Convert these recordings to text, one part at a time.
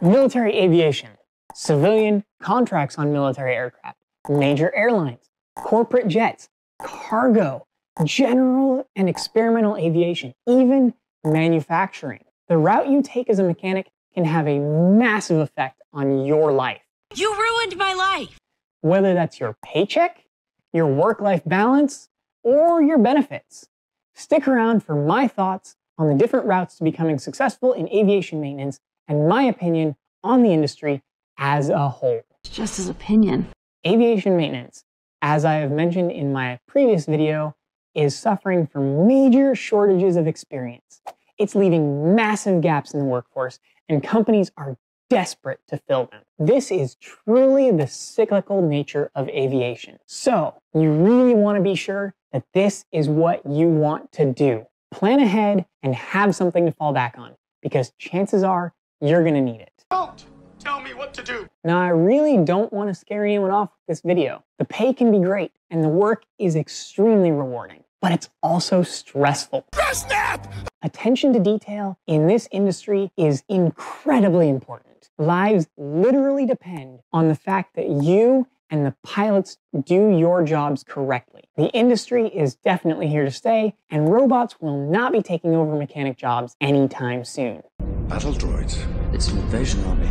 military aviation, civilian contracts on military aircraft, major airlines, corporate jets, cargo, general and experimental aviation, even manufacturing. The route you take as a mechanic can have a massive effect on your life. You ruined my life. Whether that's your paycheck, your work life balance, or your benefits. Stick around for my thoughts on the different routes to becoming successful in aviation maintenance and my opinion on the industry as a whole. It's just his opinion. Aviation maintenance, as I have mentioned in my previous video, is suffering from major shortages of experience. It's leaving massive gaps in the workforce, and companies are desperate to fill them. This is truly the cyclical nature of aviation. So, you really want to be sure that this is what you want to do. Plan ahead and have something to fall back on because chances are you're going to need it. Don't tell me what to do. Now, I really don't want to scare anyone off with this video. The pay can be great and the work is extremely rewarding, but it's also stressful. Snap! Attention to detail in this industry is incredibly important. Lives literally depend on the fact that you and the pilots do your jobs correctly. The industry is definitely here to stay, and robots will not be taking over mechanic jobs anytime soon. Battle droids. It's an invasion army.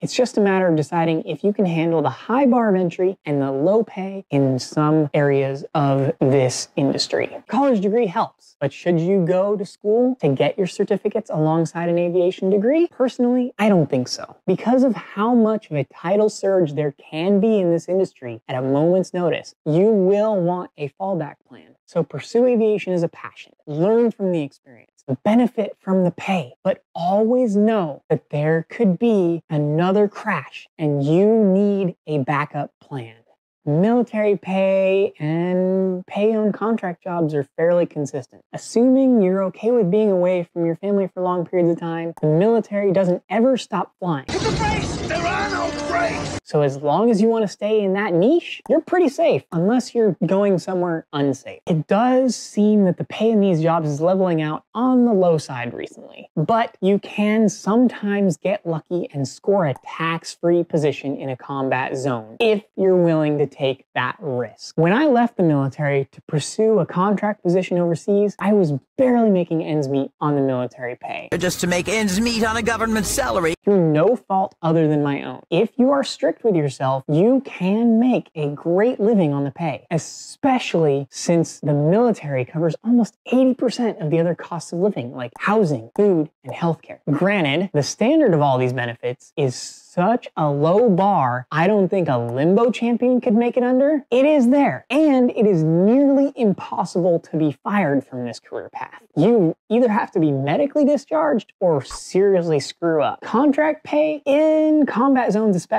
It's just a matter of deciding if you can handle the high bar of entry and the low pay in some areas of this industry. College degree helps, but should you go to school to get your certificates alongside an aviation degree? Personally, I don't think so. Because of how much of a title surge there can be in this industry at a moment's notice, you will want a fallback plan. So pursue aviation as a passion. Learn from the experience benefit from the pay, but always know that there could be another crash and you need a backup plan. Military pay and pay on contract jobs are fairly consistent. Assuming you're okay with being away from your family for long periods of time, the military doesn't ever stop flying. To the! There are no So as long as you want to stay in that niche, you're pretty safe, unless you're going somewhere unsafe. It does seem that the pay in these jobs is leveling out on the low side recently, but you can sometimes get lucky and score a tax-free position in a combat zone if you're willing to take that risk. When I left the military to pursue a contract position overseas, I was barely making ends meet on the military pay. Just to make ends meet on a government salary. Through no fault other than my own. If you are strict with yourself, you can make a great living on the pay, especially since the military covers almost 80% of the other costs of living, like housing, food, and healthcare. Granted, the standard of all these benefits is such a low bar, I don't think a limbo champion could make it under. It is there, and it is nearly impossible to be fired from this career path. You either have to be medically discharged or seriously screw up. Contract pay in combat zones especially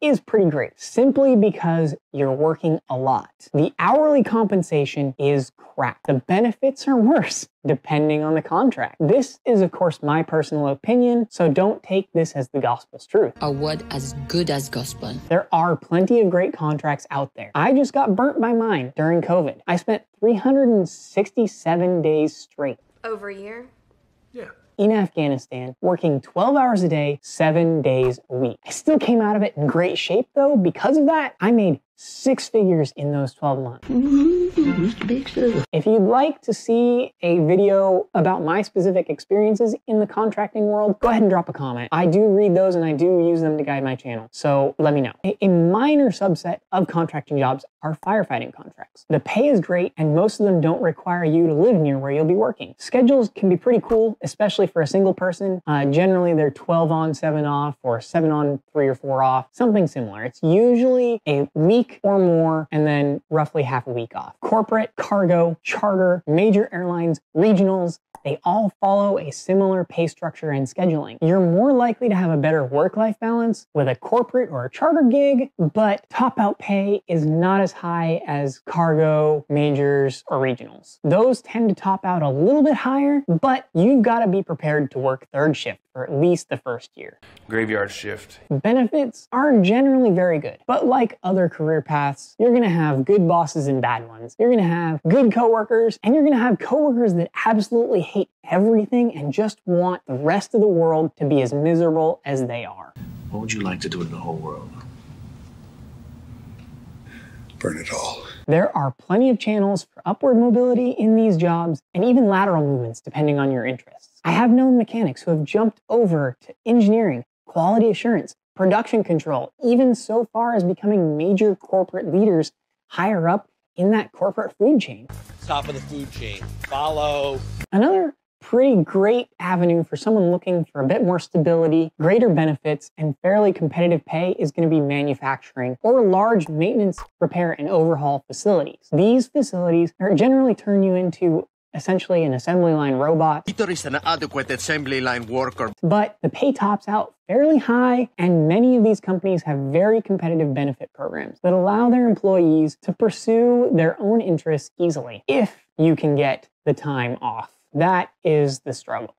is pretty great, simply because you're working a lot. The hourly compensation is crap. The benefits are worse depending on the contract. This is, of course, my personal opinion, so don't take this as the gospel's truth. A word as good as gospel. There are plenty of great contracts out there. I just got burnt by mine during COVID. I spent 367 days straight. Over a year? Yeah. In Afghanistan, working 12 hours a day, seven days a week. I still came out of it in great shape though. Because of that, I made six figures in those 12 months. If you'd like to see a video about my specific experiences in the contracting world, go ahead and drop a comment. I do read those and I do use them to guide my channel, so let me know. A, minor subset of contracting jobs are firefighting contracts. The pay is great and most of them don't require you to live near where you'll be working. Schedules can be pretty cool, especially for a single person. Uh, generally, they're 12 on, 7 off, or 7 on, 3 or 4 off, something similar. It's usually a week or more and then roughly half a week off. Corporate, cargo, charter, major airlines, regionals, they all follow a similar pay structure and scheduling. You're more likely to have a better work-life balance with a corporate or a charter gig, but top-out pay is not as high as cargo, majors, or regionals. Those tend to top out a little bit higher, but you've got to be prepared to work third shift for at least the first year. Graveyard shift. Benefits are generally very good, but like other career paths, you're gonna have good bosses and bad ones. You're gonna have good coworkers, and you're gonna have coworkers that absolutely hate everything and just want the rest of the world to be as miserable as they are. What would you like to do in the whole world? Burn it all. There are plenty of channels for upward mobility in these jobs and even lateral movements depending on your interests. I have known mechanics who have jumped over to engineering, quality assurance, production control, even so far as becoming major corporate leaders higher up in that corporate food chain. Top of the food chain. Follow. Another pretty great avenue for someone looking for a bit more stability, greater benefits, and fairly competitive pay is going to be manufacturing or large maintenance, repair, and overhaul facilities. These facilities are generally turn you into essentially an assembly line robot, Peter is an adequate assembly line worker. but the pay tops out fairly high, and many of these companies have very competitive benefit programs that allow their employees to pursue their own interests easily if you can get the time off. That is the struggle.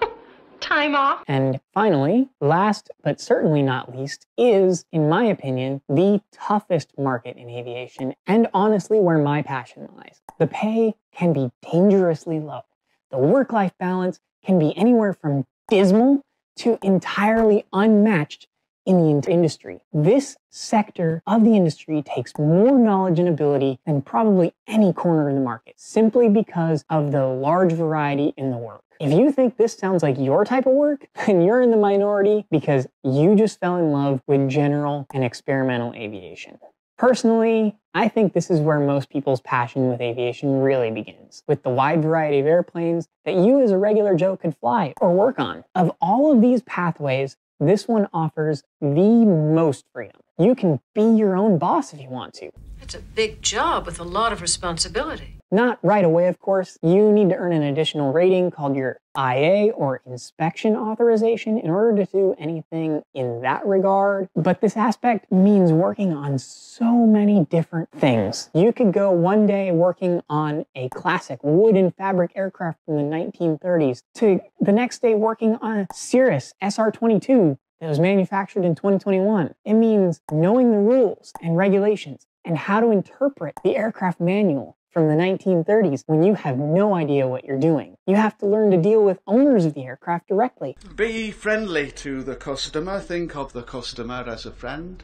Time off. And finally, last but certainly not least, is, in my opinion, the toughest market in aviation, and honestly, where my passion lies. The pay can be dangerously low. The work life balance can be anywhere from dismal to entirely unmatched in the industry. This sector of the industry takes more knowledge and ability than probably any corner of the market, simply because of the large variety in the work. If you think this sounds like your type of work, then you're in the minority because you just fell in love with general and experimental aviation. Personally, I think this is where most people's passion with aviation really begins, with the wide variety of airplanes that you as a regular Joe could fly or work on. Of all of these pathways, this one offers the most freedom. You can be your own boss if you want to. It's a big job with a lot of responsibility. Not right away, of course. You need to earn an additional rating called your IA or inspection authorization in order to do anything in that regard. But this aspect means working on so many different things. You could go one day working on a classic wood and fabric aircraft from the 1930s to the next day working on a Cirrus SR 22 that was manufactured in 2021. It means knowing the rules and regulations and how to interpret the aircraft manual from the 1930s when you have no idea what you're doing. You have to learn to deal with owners of the aircraft directly. Be friendly to the customer. Think of the customer as a friend.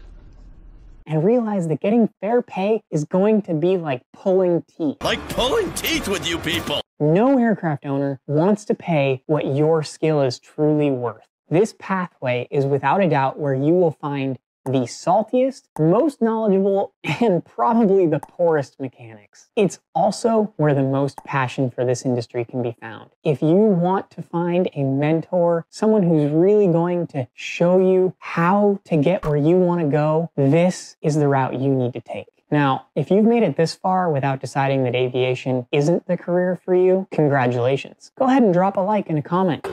And realize that getting fair pay is going to be like pulling teeth. Like pulling teeth with you people. No aircraft owner wants to pay what your skill is truly worth. This pathway is without a doubt where you will find the saltiest, most knowledgeable, and probably the poorest mechanics. It's also where the most passion for this industry can be found. If you want to find a mentor, someone who's really going to show you how to get where you want to go, this is the route you need to take. Now, if you've made it this far without deciding that aviation isn't the career for you, congratulations. Go ahead and drop a like and a comment.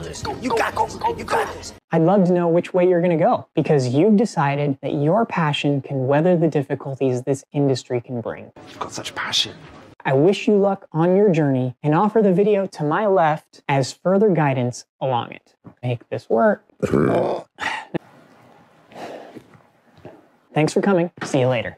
You got this. You got this. I'd love to know which way you're going to go because you've decided that your passion can weather the difficulties this industry can bring. You've got such passion. I wish you luck on your journey and offer the video to my left as further guidance along it. Make this work. Thanks for coming. See you later.